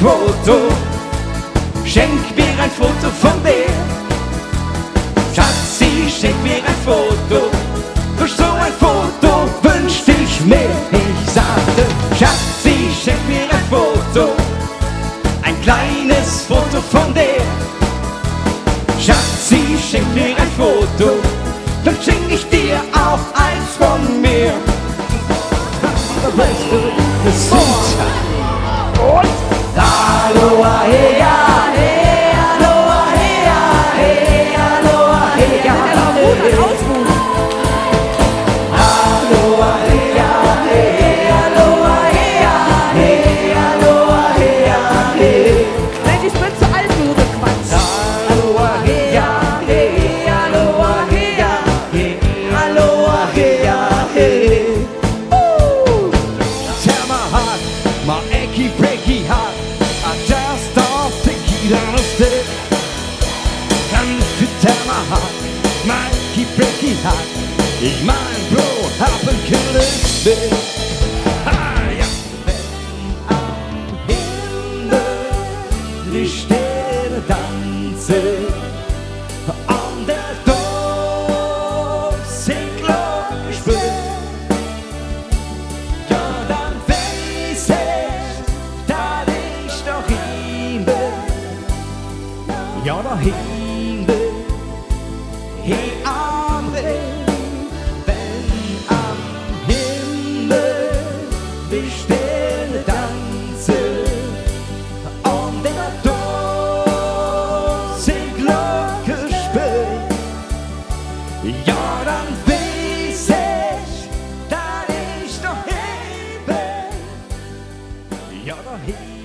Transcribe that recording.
Foto. Schenk mir ein Foto von dir. Schatzi, schenk mir ein Foto. Durch so ein Foto wünschte ich mir. Ich sagte, Schatzi, schenk mir ein Foto. Ein kleines Foto von dir. Schatzi, schenk mir ein Foto. Dann schenk ich dir auch eins von mir. Lord. Heart, my achy breaky heart? Ein killes Bild. Ah, ja. Wenn am Himmel die Sterne tanzen und der Tod singt Glocke spielt, ja, dann weiß ich, dass ich noch bin. Ja, noch ja, dann weiß ich, dass ich noch bin. Ja, hin bin.